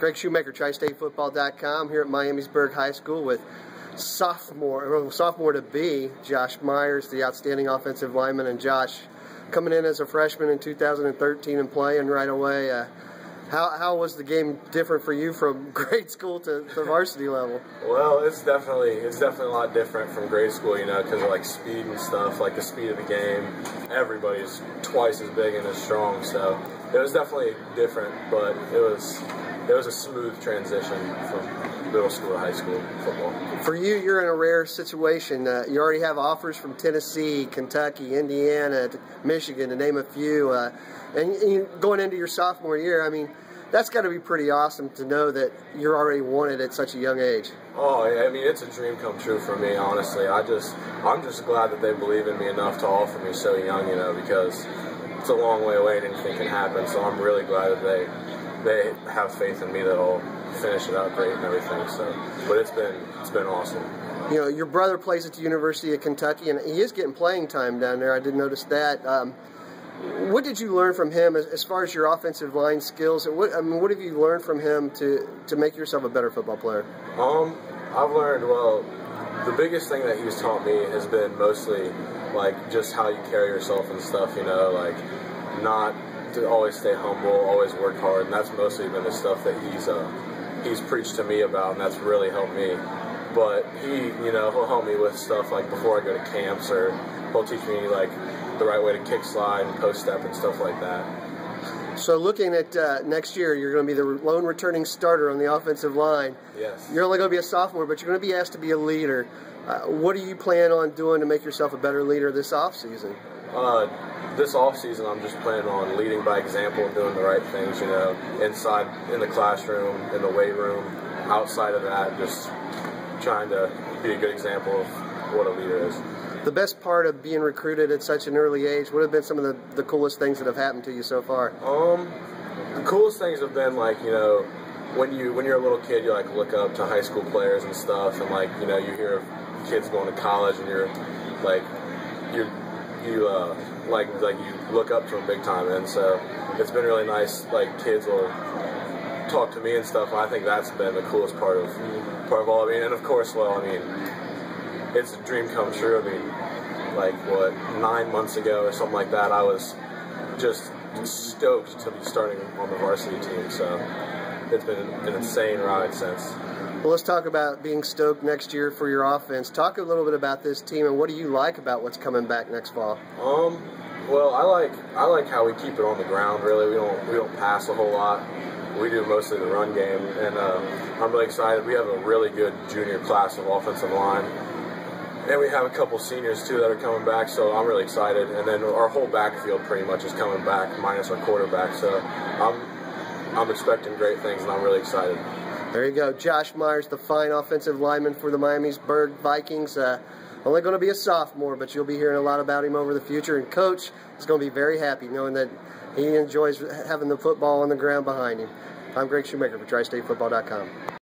Greg Shoemaker, TriStateFootball.com, here at Miamisburg High School with sophomore, sophomore to be, Josh Myers, the outstanding offensive lineman, and Josh coming in as a freshman in 2013 and playing right away. Uh, how, how was the game different for you from grade school to the varsity level? Well, it's definitely it's definitely a lot different from grade school, you know, because of like speed and stuff, like the speed of the game. Everybody's twice as big and as strong, so it was definitely different, but it was it was a smooth transition from middle school to high school football. For you, you're in a rare situation. Uh, you already have offers from Tennessee, Kentucky, Indiana, Michigan, to name a few. Uh, and you, going into your sophomore year, I mean, that's got to be pretty awesome to know that you're already wanted at such a young age. Oh, I mean, it's a dream come true for me. Honestly, I just, I'm just glad that they believe in me enough to offer me so young, you know, because it's a long way away and anything can happen. So I'm really glad that they they have faith in me that I'll finish it out great and everything. So, but it's been it's been awesome. You know, your brother plays at the University of Kentucky, and he is getting playing time down there. I did notice that. Um, what did you learn from him as, as, far as your offensive line skills? What I mean, what have you learned from him to to make yourself a better football player? Um, I've learned well. The biggest thing that he's taught me has been mostly like just how you carry yourself and stuff. You know, like not to always stay humble, always work hard, and that's mostly been the stuff that he's uh, he's preached to me about, and that's really helped me. But he, you know, he'll help me with stuff like before I go to camps, or he'll teach me like the right way to kick slide and post step and stuff like that. So looking at uh, next year, you're going to be the lone returning starter on the offensive line. Yes. You're only going to be a sophomore, but you're going to be asked to be a leader. Uh, what do you plan on doing to make yourself a better leader this offseason? Uh, this off season, I'm just planning on leading by example and doing the right things. You know, inside in the classroom, in the weight room, outside of that, just trying to be a good example of what a leader is. The best part of being recruited at such an early age, what have been some of the, the coolest things that have happened to you so far? Um, the coolest things have been like you know when you when you're a little kid, you like look up to high school players and stuff, and like you know you hear of kids going to college, and you're like you're you uh, like like you look up to them big time, and so it's been really nice. Like kids will talk to me and stuff. I think that's been the coolest part of part of all. I mean, and of course, well, I mean, it's a dream come true. I mean, like what nine months ago or something like that, I was just stoked to be starting on the varsity team. So it's been an insane ride since. Well, let's talk about being stoked next year for your offense. Talk a little bit about this team and what do you like about what's coming back next fall? Um, well, I like I like how we keep it on the ground. Really, we don't we don't pass a whole lot. We do mostly the run game, and uh, I'm really excited. We have a really good junior class of offensive line, and we have a couple seniors too that are coming back. So I'm really excited. And then our whole backfield pretty much is coming back, minus our quarterback. So I'm I'm expecting great things, and I'm really excited. There you go. Josh Myers, the fine offensive lineman for the Miamisburg Vikings. Uh, only going to be a sophomore, but you'll be hearing a lot about him over the future. And Coach is going to be very happy knowing that he enjoys having the football on the ground behind him. I'm Greg Shoemaker for TriStateFootball.com.